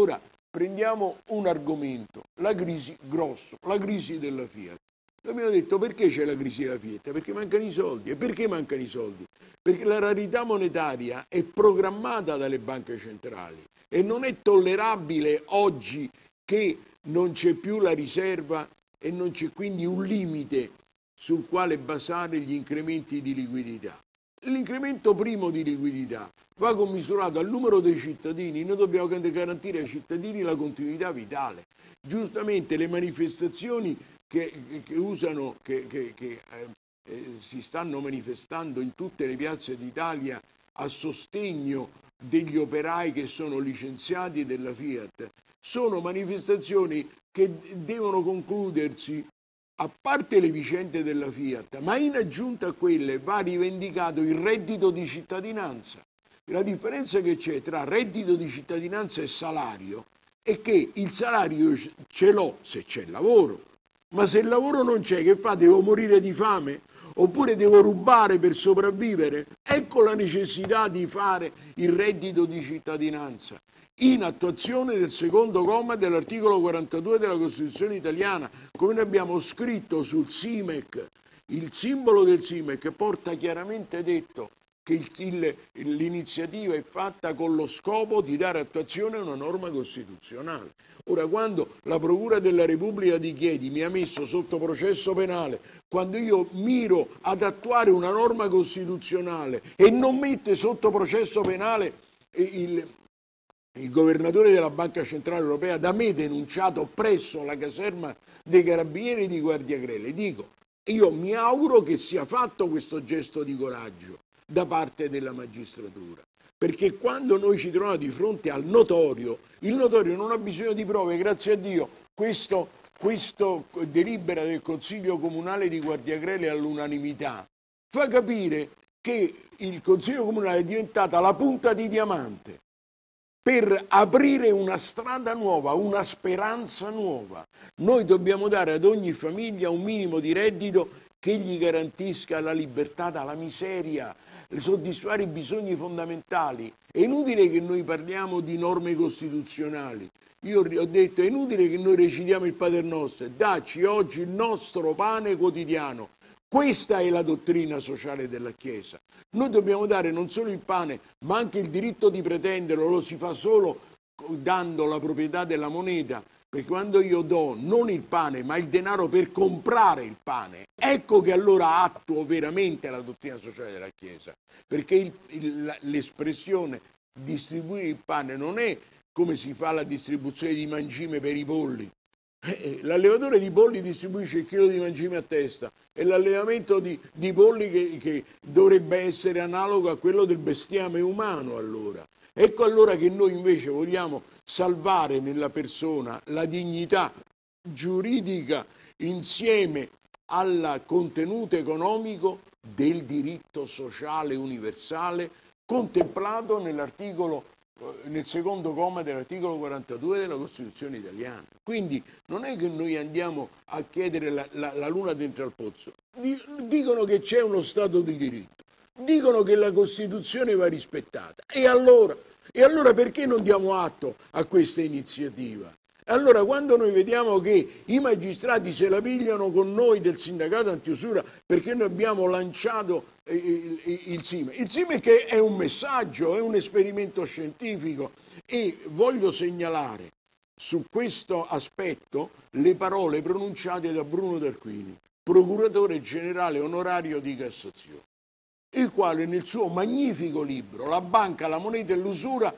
Ora, prendiamo un argomento, la crisi grosso, la crisi della Fiat. Abbiamo detto perché c'è la crisi della Fiat? Perché mancano i soldi. E perché mancano i soldi? Perché la rarità monetaria è programmata dalle banche centrali e non è tollerabile oggi che non c'è più la riserva e non c'è quindi un limite sul quale basare gli incrementi di liquidità. L'incremento primo di liquidità va commisurato al numero dei cittadini, noi dobbiamo garantire ai cittadini la continuità vitale. Giustamente le manifestazioni che, che usano, che, che, eh, eh, si stanno manifestando in tutte le piazze d'Italia a sostegno degli operai che sono licenziati della Fiat, sono manifestazioni che devono concludersi a parte le vicende della Fiat, ma in aggiunta a quelle va rivendicato il reddito di cittadinanza. La differenza che c'è tra reddito di cittadinanza e salario è che il salario ce l'ho se c'è lavoro, ma se il lavoro non c'è, che fa? Devo morire di fame? Oppure devo rubare per sopravvivere? Ecco la necessità di fare il reddito di cittadinanza in attuazione del secondo comma dell'articolo 42 della Costituzione italiana, come noi abbiamo scritto sul SIMEC, il simbolo del SIMEC porta chiaramente detto che l'iniziativa è fatta con lo scopo di dare attuazione a una norma costituzionale. Ora, quando la Procura della Repubblica di Chiedi mi ha messo sotto processo penale, quando io miro ad attuare una norma costituzionale e non mette sotto processo penale il, il governatore della Banca Centrale Europea da me denunciato presso la caserma dei carabinieri di Guardia Grele. Dico, io mi auguro che sia fatto questo gesto di coraggio da parte della magistratura. Perché quando noi ci troviamo di fronte al notorio, il notorio non ha bisogno di prove, grazie a Dio, questo, questo delibera del Consiglio Comunale di Guardia Grele all'unanimità fa capire che il Consiglio Comunale è diventata la punta di diamante per aprire una strada nuova, una speranza nuova. Noi dobbiamo dare ad ogni famiglia un minimo di reddito che gli garantisca la libertà dalla miseria, soddisfare i bisogni fondamentali. È inutile che noi parliamo di norme costituzionali. Io ho detto è inutile che noi recitiamo il Pater Nostro, dacci oggi il nostro pane quotidiano. Questa è la dottrina sociale della Chiesa. Noi dobbiamo dare non solo il pane, ma anche il diritto di pretenderlo, lo si fa solo dando la proprietà della moneta, perché quando io do non il pane, ma il denaro per comprare il pane, ecco che allora attuo veramente la dottrina sociale della Chiesa, perché l'espressione distribuire il pane non è come si fa la distribuzione di mangime per i polli, l'allevatore di polli distribuisce il chilo di mangime a testa e l'allevamento di, di polli che, che, dovrebbe essere analogo a quello del bestiame umano allora. Ecco allora che noi invece vogliamo salvare nella persona la dignità giuridica insieme al contenuto economico del diritto sociale universale contemplato nell'articolo nel secondo comma dell'articolo 42 della Costituzione italiana. Quindi non è che noi andiamo a chiedere la, la, la luna dentro al pozzo, dicono che c'è uno Stato di diritto, dicono che la Costituzione va rispettata. E allora, e allora perché non diamo atto a questa iniziativa? Allora quando noi vediamo che i magistrati se la pigliano con noi del sindacato antiusura perché noi abbiamo lanciato il, il, SIME, il SIME che è un messaggio, è un esperimento scientifico. E voglio segnalare su questo aspetto le parole pronunciate da Bruno D'Arquini, procuratore generale onorario di Cassazione, il quale nel suo magnifico libro La banca, la moneta e l'usura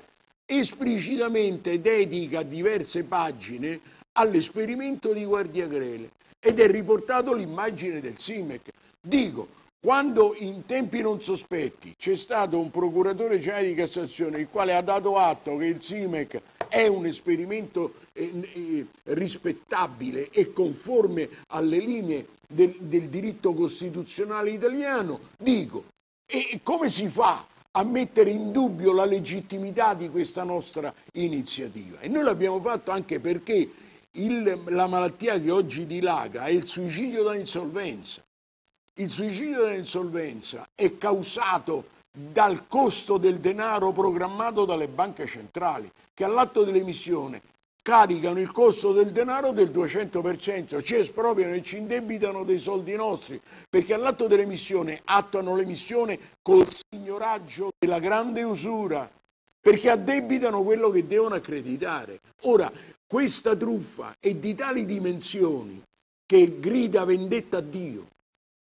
esplicitamente dedica diverse pagine all'esperimento di Guardia Grele ed è riportato l'immagine del SIMEC. Dico, quando in tempi non sospetti c'è stato un procuratore generale di Cassazione il quale ha dato atto che il SIMEC è un esperimento eh, eh, rispettabile e conforme alle linee del, del diritto costituzionale italiano, dico, e come si fa a mettere in dubbio la legittimità di questa nostra iniziativa. E noi l'abbiamo fatto anche perché il, la malattia che oggi dilaga è il suicidio da insolvenza. Il suicidio da insolvenza è causato dal costo del denaro programmato dalle banche centrali, che all'atto dell'emissione caricano il costo del denaro del 200%, ci espropriano e ci indebitano dei soldi nostri, perché all'atto dell'emissione attuano l'emissione col signoraggio della grande usura, perché addebitano quello che devono accreditare. Ora, questa truffa è di tali dimensioni che grida vendetta a Dio.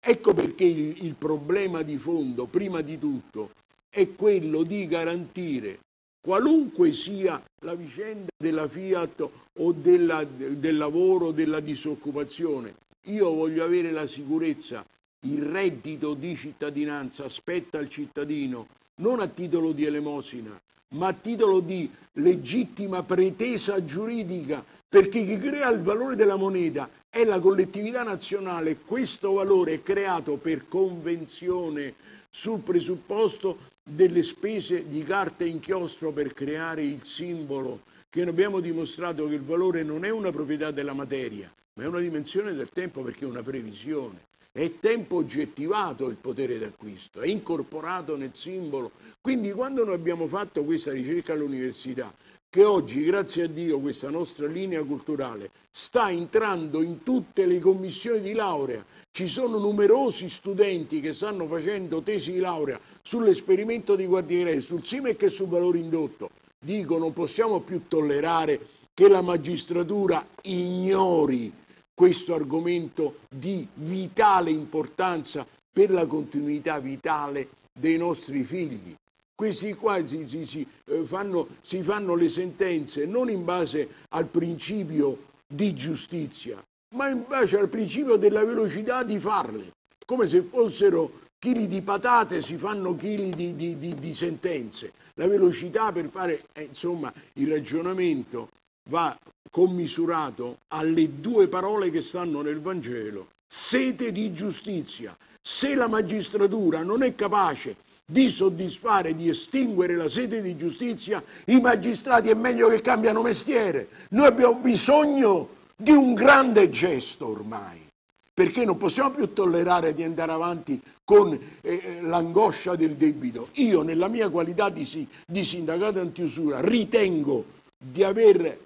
Ecco perché il, il problema di fondo, prima di tutto, è quello di garantire qualunque sia la vicenda della Fiat o della, del lavoro, della disoccupazione, io voglio avere la sicurezza, il reddito di cittadinanza spetta al cittadino, non a titolo di elemosina, ma a titolo di legittima pretesa giuridica, perché chi crea il valore della moneta è la collettività nazionale, questo valore è creato per convenzione sul presupposto delle spese di carta e inchiostro per creare il simbolo, che abbiamo dimostrato che il valore non è una proprietà della materia, ma è una dimensione del tempo perché è una previsione. È tempo oggettivato il potere d'acquisto, è incorporato nel simbolo. Quindi quando noi abbiamo fatto questa ricerca all'università, che oggi, grazie a Dio, questa nostra linea culturale sta entrando in tutte le commissioni di laurea. Ci sono numerosi studenti che stanno facendo tesi di laurea sull'esperimento di Guardiere, sul SIMEC e sul valore indotto. Dico, non possiamo più tollerare che la magistratura ignori questo argomento di vitale importanza per la continuità vitale dei nostri figli questi qua si, si, si, eh, fanno, si fanno le sentenze non in base al principio di giustizia, ma in base al principio della velocità di farle, come se fossero chili di patate si fanno chili di, di, di, di, sentenze. La velocità per fare, eh, insomma, il ragionamento va commisurato alle due parole che stanno nel Vangelo, sete di giustizia. Se la magistratura non è capace di soddisfare, di estinguere la sede di giustizia, i magistrati è meglio che cambiano mestiere. Noi abbiamo bisogno di un grande gesto ormai, perché non possiamo più tollerare di andare avanti con eh, l'angoscia del debito. Io nella mia qualità di, di sindacato antiusura ritengo di aver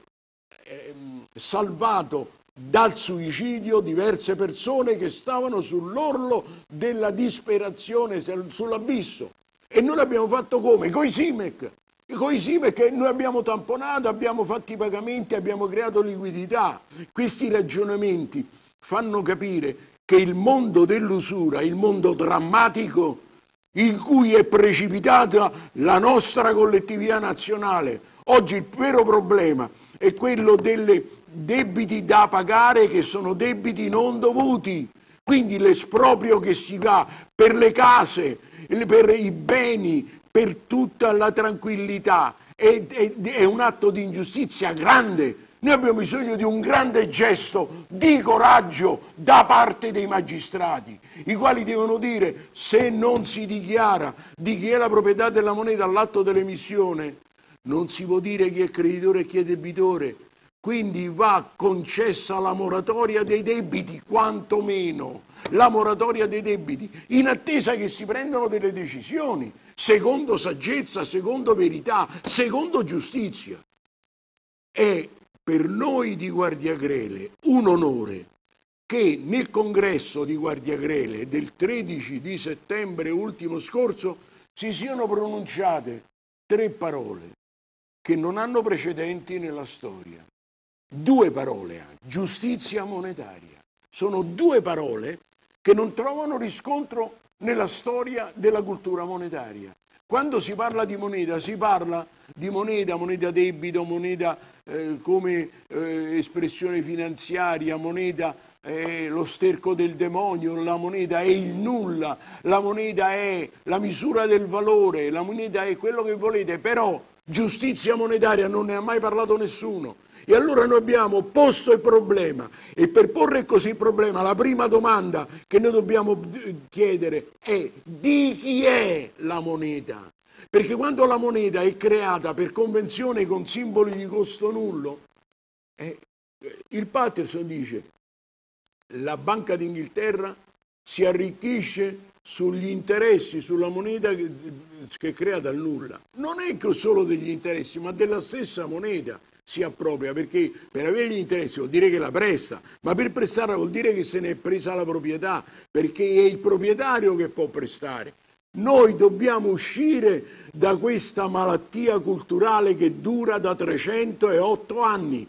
eh, salvato dal suicidio diverse persone che stavano sull'orlo della disperazione, sull'abisso. E noi l'abbiamo fatto come? Con i SIMEC. Con i SIMEC noi abbiamo tamponato, abbiamo fatto i pagamenti, abbiamo creato liquidità. Questi ragionamenti fanno capire che il mondo dell'usura, il mondo drammatico in cui è precipitata la nostra collettività nazionale, oggi il vero problema è quello delle debiti da pagare che sono debiti non dovuti. Quindi l'esproprio che si fa per le case, per i beni, per tutta la tranquillità è, è, è un atto di ingiustizia grande. Noi abbiamo bisogno di un grande gesto di coraggio da parte dei magistrati, i quali devono dire se non si dichiara di chi è la proprietà della moneta all'atto dell'emissione, non si può dire chi è creditore e chi è debitore, quindi va concessa la moratoria dei debiti, quantomeno la moratoria dei debiti, in attesa che si prendano delle decisioni, secondo saggezza, secondo verità, secondo giustizia. È per noi di Guardiagrele un onore che nel congresso di Guardiagrele del 13 di settembre ultimo scorso si siano pronunciate tre parole che non hanno precedenti nella storia due parole, giustizia monetaria. Sono due parole che non trovano riscontro nella storia della cultura monetaria. Quando si parla di moneta, si parla di moneta, moneta debito, moneta eh, come eh, espressione finanziaria, moneta è lo sterco del demonio, la moneta è il nulla, la moneta è la misura del valore, la moneta è quello che volete, però giustizia monetaria non ne ha mai parlato nessuno. E allora noi abbiamo posto il problema e per porre così il problema la prima domanda che noi dobbiamo chiedere è di chi è la moneta? Perché quando la moneta è creata per convenzione con simboli di costo nullo, eh, il Patterson dice la Banca d'Inghilterra si arricchisce sugli interessi, sulla moneta che, che crea dal nulla. Non è che solo degli interessi, ma della stessa moneta si appropria, perché per avere gli interessi vuol dire che la presta, ma per prestare vuol dire che se ne è presa la proprietà, perché è il proprietario che può prestare. Noi dobbiamo uscire da questa malattia culturale che dura da 308 anni